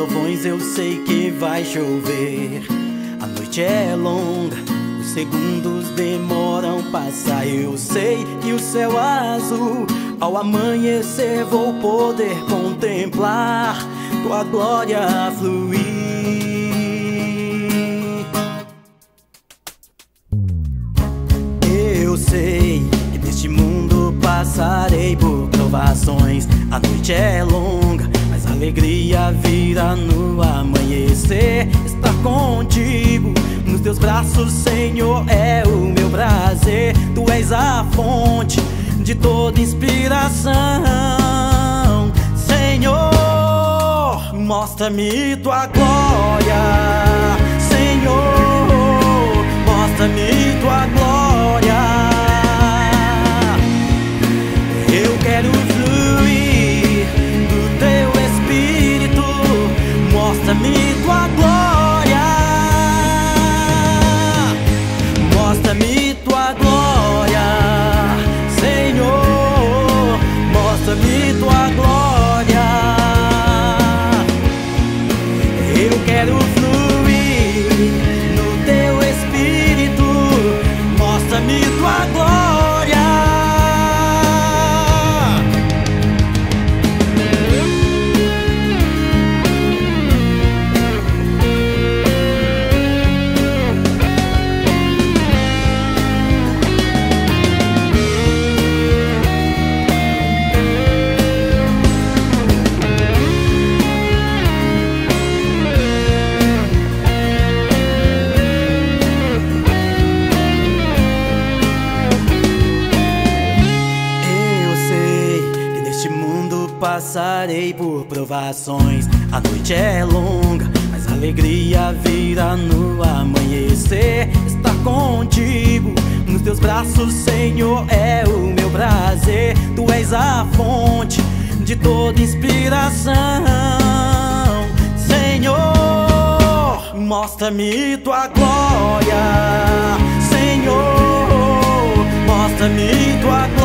nuvens eu sei que vai chover. A noite é longa, os segundos demoram passar. Eu sei que o céu azul, ao amanhecer, vou poder contemplar tua glória fluir. Eu sei que neste mundo passarei por provações. A noite é longa alegria virá no amanhecer. Estar contigo nos teus braços, Senhor, é o meu prazer. Tu és a fonte de toda inspiração, Senhor. Mostra-me tua glória, Senhor. Mostra-me tua glória. Eu quero Mostra-me tua glória. Passarei por provações. A noite é longa, mas a alegria virá no amanhecer. Estar contigo nos teus braços, Senhor, é o meu prazer. Tu és a fonte de toda inspiração, Senhor. Mostra-me tua glória, Senhor. Mostra-me tua glória.